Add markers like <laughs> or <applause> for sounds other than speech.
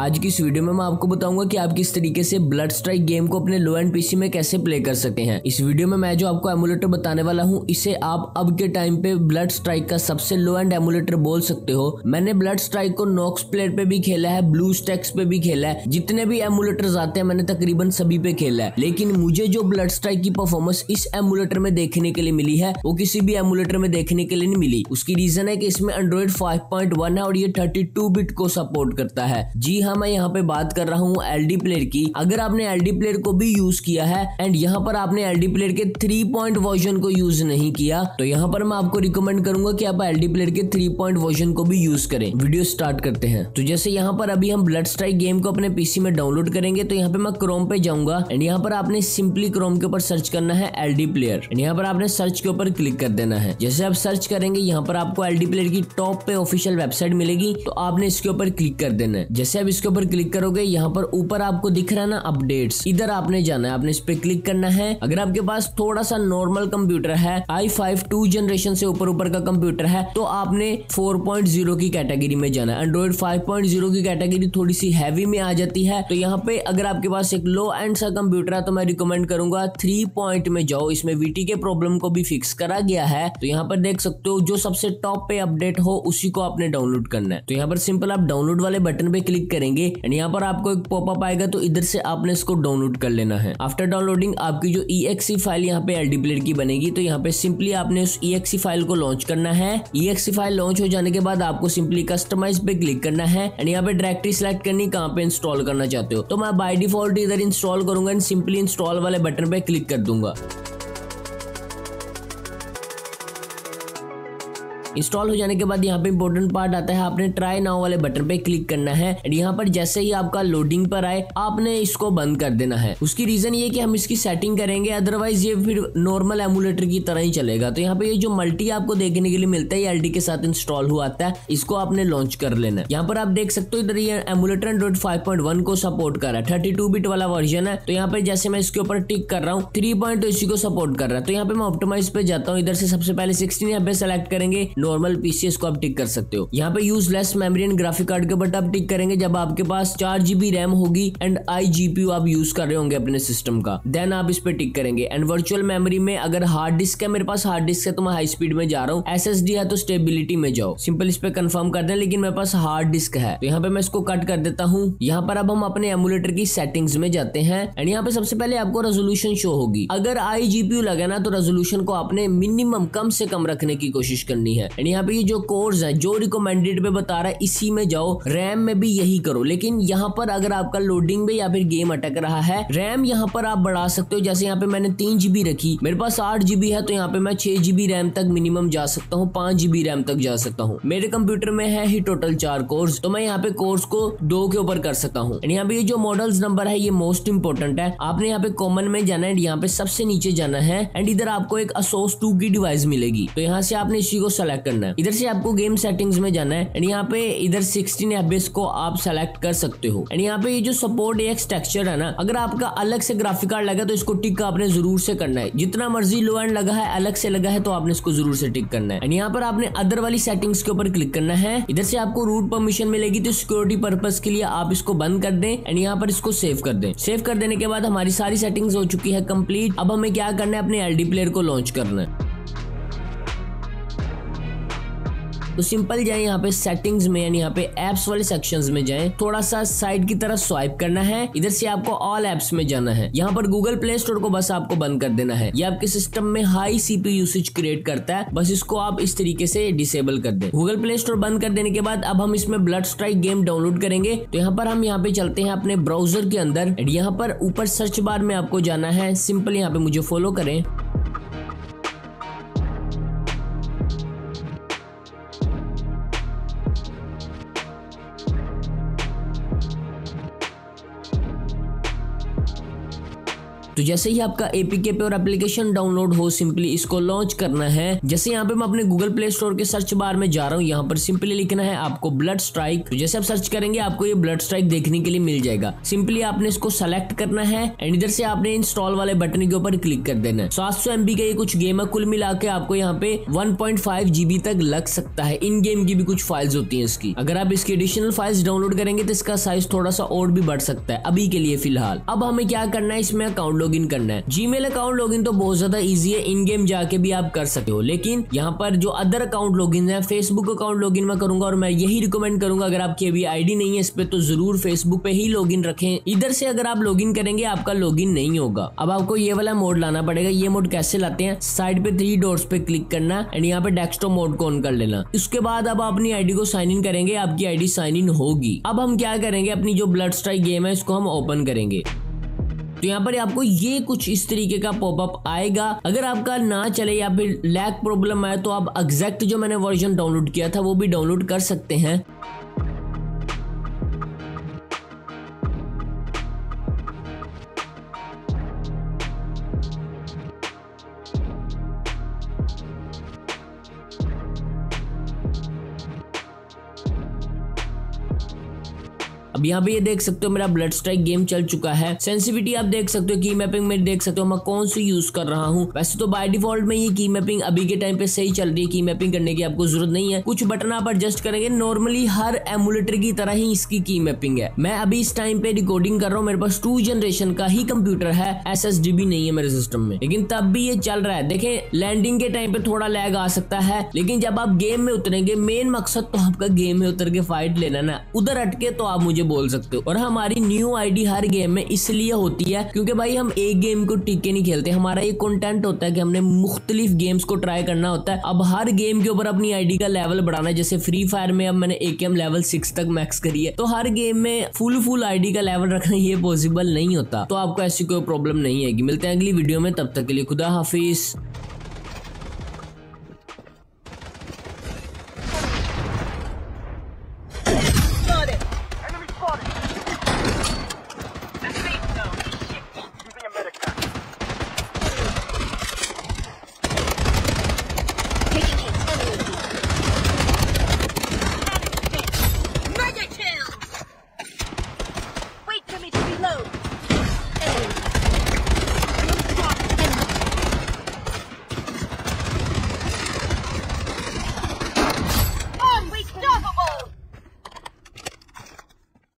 आज की इस वीडियो में मैं आपको बताऊँगा कि आप किस तरीके से ब्लड स्ट्राइक गेम को अपने लो एंड पीसी में कैसे प्ले कर सकते हैं। इस वीडियो में मैं जो आपको एमुलेटर बताने वाला हूँ, इसे आप अब के टाइम पे ब्लड स्ट्राइक का सबसे लो एंड एमुलेटर बोल सकते हो। मैंने ब्लड स्ट्राइक को नॉक्स प्लेट पे भी खेला है ब्लू स्टैक्स पे भी खेला है। जितने भी एमुलेटर आते हैं, मैंने तकरीबन सभी पे खेला है। लेकिन मुझे जो ब्लड स्ट्राइक की परफॉर्मेंस इस एमुलेटर में देखने के लिए मिली है, वो किसी भी एमुलेटर में देखने के लिए नहीं मिली। उसकी रीजन है कि इसमें एंड्रॉइड 5.1 है और ये 32 बिट को सपोर्ट करता है। जी हाँ मैं यहाँ पे बात कर रहा हूँ एल प्लेयर की। अगर आपने एल प्लेयर को भी यूज़ किया है एंड यहाँ पर आपने एल प्लेयर के थ्री पॉइंट वर्जन को यूज़ नहीं किया तो यहाँ पर मैं आपको रिकमेंड करूँगा कि आप एल प्लेयर के थ्री पॉइंट वर्जन को भी यूज़ करें। वीडियो स्टार्ट करते हैं। तो जैसे यहाँ पर अभी हम ब्लड स्ट्राइक गेम को अपने पीसी में डाउनलोड करेंगे तो यहाँ पे मैं क्रोम पे जाऊँगा एंड यहाँ पर आपने सिंपली क्रोम के ऊपर सर्च करना है एलडी प्लेयर एंड यहाँ पर आपने सर्च के ऊपर क्लिक कर देना है। जैसे आप सर्च करेंगे, यहाँ पर आपको एल प्लेयर की टॉप पे ऑफिशियल वेबसाइट मिलेगी तो आपने इसके ऊपर क्लिक कर देना है। जैसे आप इसके ऊपर क्लिक करोगे, यहाँ पर ऊपर आपको दिख रहा है ना अपडेट्स इधर आपने जाना है, आपने इस पे क्लिक करना है। अगर आपके पास थोड़ा सा नॉर्मल कंप्यूटर है आई फाइव टू जनरेशन से ऊपर ऊपर का कंप्यूटर है तो आपने 4.0 की कैटेगरी में जाना है। एंड्रॉइड 5.0 की कैटेगरी थोड़ी सी हैवी में आ जाती है। तो यहाँ पे अगर आपके पास एक लो एंड सा कंप्यूटर है तो मैं रिकमेंड करूँगा थ्री पॉइंट में जाओ। इसमें वीटी के प्रॉब्लम को भी फिक्स करा गया है। तो यहाँ पर देख सकते हो, जो सबसे टॉप पे अपडेट हो, उसी को आपने डाउनलोड करना है। तो यहाँ पर सिंपल आप डाउनलोड वाले बटन पे क्लिक करेंगे एंड यहाँ पर आपको एक पॉपअप आएगा तो इधर से आपने इसको डाउनलोड कर लेना है। आफ्टर डाउनलोडिंग आपकी जो ई फ़ाइल यहाँ पे एल की बनेगी तो यहाँ पे सिंपली आपने उस ई फ़ाइल को लॉन्च करना है। ई फ़ाइल लॉन्च हो जाने के बाद आपको सिंपली कस्टमाइज पे क्लिक करना है एंड यहाँ पे डायरेक्टरी सिलेक्ट करनी, कहाँ पे इंस्टॉल करना चाहते हो। तो मैं बाय डिफ़ॉल्ट इधर इंस्टॉल करूँगा एंड सिंपली इंस्टॉल वाले बटन पे क्लिक कर दूँगा। इंस्टॉल हो जाने के बाद यहाँ पे इंपॉर्टेंट पार्ट आता है, आपने ट्राई नाउ वाले बटन पे क्लिक करना है। एंड यहाँ पर जैसे ही आपका लोडिंग पर आए, आपने इसको बंद कर देना है। उसकी रीजन ये कि हम इसकी सेटिंग करेंगे अदरवाइज़ ये फिर नॉर्मल एमुलेटर की तरह ही चलेगा। तो यहाँ पे ये जो मल्टी आपको देखने के लिए मिलता है एल के साथ इंस्टॉल हुआ आता है, इसको आपने लॉन्च कर लेना यहाँ पर आप देख सकते हो, इधर ये एमुलेटर एंड्रॉइड फाइव को सपोर्ट कर रहा है। थर्टी टू बिट वाला वर्जन है। तो यहाँ पे जैसे मैं इसके ऊपर टिक कर रहा हूँ थ्री पॉइंट को सपोर्ट कर रहा है। तो यहाँ पे मैं ऑप्टोमाइज पे जाता हूँ। इधर से सबसे पहले सिक्सटीन यहाँ पे सेलेक्ट करेंगे। नॉर्मल पीसी को आप टिक कर सकते हो। यहाँ पे use less memory and graphic card के ऊपर आप टिक करेंगे जब आपके पास चार जीबी रैम होगी एंड आई जीपीयू आप यूज़ कर रहे होंगे अपने सिस्टम का। देन आप इस पे टिक करेंगे। एंड वर्चुअल मेमोरी में अगर हार्ड डिस्क है, मेरे पास हार्ड डिस्क है तो मैं हाई स्पीड में जा रहा हूँ। एस एस डी है तो स्टेबिलिटी में जाओ। सिंपल इस पे कंफर्म कर दें, लेकिन मेरे पास हार्ड डिस्क है। तो यहाँ पे मैं इसको कट कर देता हूँ। यहाँ पर अब हम अपने एमुलेटर की सेटिंग्स में जाते हैं। एंड यहाँ पे सबसे पहले आपको रेजोल्यूशन शो होगी। अगर आई लगे ना तो रेजोल्यूशन को आपने मिनिमम कम से कम रखने की कोशिश करनी है। एंड यहाँ पे ये जो कोर्स है, जो रिकमेंडेड पे बता रहा है, इसी में जाओ। रैम में भी यही करो। लेकिन यहाँ पर अगर आपका लोडिंग में या फिर गेम अटक रहा है रैम यहाँ पर आप बढ़ा सकते हो। जैसे यहाँ पे मैंने तीन जीबी रखी। मेरे पास आठ जीबी है तो यहाँ पे मैं छह जीबी रैम तक मिनिमम जा सकता हूँ, पाँच जीबी रैम तक जा सकता हूँ। मेरे कंप्यूटर में है ही टोटल चार कोर्स तो मैं यहाँ पे कोर्स को दो के ऊपर कर सकता हूँ। यहाँ पे ये जो मॉडल्स नंबर है, ये मोस्ट इंपोर्टेंट है। आपने यहाँ पे कॉमन में जाना है यहाँ पे सबसे नीचे जाना है। एंड इधर आपको एक असोस टू की डिवाइस मिलेगी। तो यहाँ से आपने इसी को सेलेक्ट करना है। इधर से आपको गेम सेटिंग्स में जाना है एंड यहाँ पे इधर 16 एफबीएस को आप सेलेक्ट कर सकते हो। एंड यहाँ पे ये जो सपोर्ट एक्स टेक्सचर है ना, अगर आपका अलग से ग्राफिक कार्ड लगा तो इसको टिक आपने ज़रूर से करना है। जितना मर्ज़ी लो एंड लगा है, अलग से लगा है तो आपने इसको ज़रूर से टिक करना है। एंड यहाँ पर आपने अदर वाली सेटिंग्स के ऊपर क्लिक करना है। इधर से आपको रूट परमिशन मिलेगी तो सिक्योरिटी पर्पज के लिए आप इसको बंद कर दें एंड यहाँ पर इसको सेव कर दें। सेव कर देने के बाद हमारी सारी सेटिंग्स हो चुकी है कंप्लीट अब हमें क्या करना है? अपने एलडी प्लेयर को लॉन्च करना है। तो सिंपल जाए यहाँ पे सेटिंग्स में, यानी यहाँ पे एप्स वाले सेक्शंस में जाए। थोड़ा सा साइड की तरफ़ स्वाइप करना है। इधर से आपको ऑल एप्स में जाना है। यहाँ पर गूगल प्ले स्टोर को बस आपको बंद कर देना है। ये आपके सिस्टम में हाई सीपी यूसेज क्रिएट करता है। बस इसको आप इस तरीके से डिसेबल कर दे। गूगल प्ले स्टोर बंद कर देने के बाद अब हम इसमें ब्लड स्ट्राइक गेम डाउनलोड करेंगे। तो यहाँ पर हम यहाँ पे चलते हैं अपने ब्राउज़र के अंदर। यहाँ पर ऊपर सर्च बार में आपको जाना है। सिंपल यहाँ पे मुझे फॉलो करें। तो जैसे ही आपका एपीके पे और एप्लीकेशन डाउनलोड हो सिंपली इसको लॉन्च करना है। जैसे यहाँ पे मैं अपने गूगल प्ले स्टोर के सर्च बार में जा रहा हूँ, यहाँ पर सिंपली लिखना है आपको ब्लड स्ट्राइक तो जैसे आप सर्च करेंगे, आपको ये ब्लड स्ट्राइक देखने के लिए मिल जाएगा। सिंपली आपने इसको सेलेक्ट करना है एंड इधर से आपने इंस्टॉल वाले बटन के ऊपर क्लिक कर देना है। सात सौ एमबी का ये कुछ गेम है कुल मिला के आपको यहाँ पे वन पॉइंट फाइव जीबी तक लग सकता है। इन गेम की भी कुछ फाइल्स होती है इसकी। अगर आप इसकी एडिशनल फाइल्स डाउनलोड करेंगे तो इसका साइज़ थोड़ा सा और भी बढ़ सकता है। अभी के लिए फ़िलहाल। अब हमें क्या करना है, इसमें अकाउंट लॉग करना है। जीमेल अकाउंट लॉग इन तो बहुत ज़्यादा ईजी है इन गेम जाके भी आप कर सकते हो। लेकिन यहाँ पर जो अदर अकाउंट लॉग है फेसबुक अकाउंट लॉग इन मैं करूँगा और मैं यही रिकमेंड करूँगा, अगर आपकी अभी आईडी नहीं है इस पे तो ज़रूर फेसबुक पे ही लॉग इन रखें। इधर से अगर आप लॉग करेंगे, आपका लॉग नहीं होगा। अब आपको ये वाला मोड लाना पड़ेगा। ये मोड कैसे लाते हैं? साइड पे थ्री डॉट्स पे क्लिक करना एंड यहाँ पे डेस्कटॉप मोड को ऑन कर लेना। उसके बाद अब अपनी आईडी को साइन इन करेंगे, आपकी आईडी साइन इन होगी। अब हम क्या करेंगे? अपनी जो ब्लड स्ट्राइक गेम है, इसको हम ओपन करेंगे। तो यहाँ पर आपको ये कुछ इस तरीके का पॉपअप आएगा। अगर आपका ना चले या फिर लैक प्रॉब्लम आए तो आप एग्जैक्ट जो मैंने वर्जन डाउनलोड किया था, वो भी डाउनलोड कर सकते हैं। अब यहाँ पे ये देख सकते हो मेरा ब्लड स्ट्राइक गेम चल चुका है। सेंसिटिविटी आप देख सकते हो की मैपिंग में देख सकते हो मैं कौन सी यूज़ कर रहा हूँ। वैसे तो बाय डिफ़ॉल्ट में ये की मैपिंग अभी के टाइम पे सही चल रही है। की मैपिंग करने की आपको ज़रूरत नहीं है। कुछ बटन आप एडजस्ट करेंगे नॉर्मली हर एमुलेटर की तरह ही इसकी की मैपिंग है। मैं अभी इस टाइम पे रिकॉर्डिंग कर रहा हूँ, मेरे पास टू जनरेशन का ही कंप्यूटर है। एस एस डी भी नहीं है मेरे सिस्टम में। लेकिन तब भी ये चल रहा है। देखे लैंडिंग के टाइम पे थोड़ा लैग आ सकता है, लेकिन जब आप गेम में उतरेंगे मेन मकसद तो आपका गेम में उतर के फाइट लेना ना। उधर अटके तो आप मुझे बोल सकते हो। और हमारी न्यू आईडी हर गेम में इसलिए होती है क्योंकि भाई हम एक गेम को टिके नहीं खेलते। हमारा एक कंटेंट होता है कि हमने मुख्तलिफ़ गेम्स को ट्राई करना होता है। अब हर गेम के ऊपर अपनी आईडी का लेवल बढ़ाना है। जैसे फ्री फायर में अब मैंने एक लेवल सिक्स तक मैक्स करी है। तो हर गेम में फुल फुल आईडी का लेवल रखना <laughs> ये पॉसिबल नहीं होता। तो आपको ऐसी कोई प्रॉब्लम नहीं आएगी। मिलते हैं अगली वीडियो में। तब तक के लिए खुदा हाफिज।